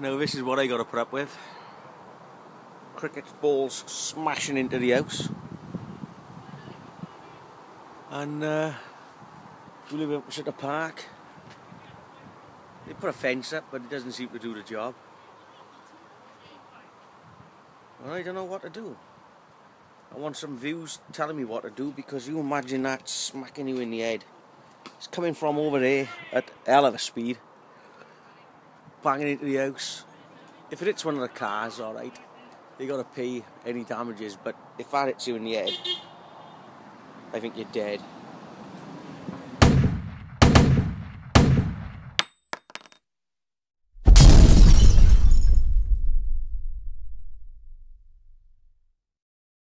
now this is what I got to put up with. Cricket balls smashing into the house. And uh, we live opposite the park. They put a fence up, but it doesn't seem to do the job. I don't know what to do. I want some views telling me what to do because you imagine that smacking you in the head. It's coming from over there at hell of a speed, banging into the house. If it hits one of the cars, alright, you got to pay any damages, but if that hits you in the head, I think you're dead.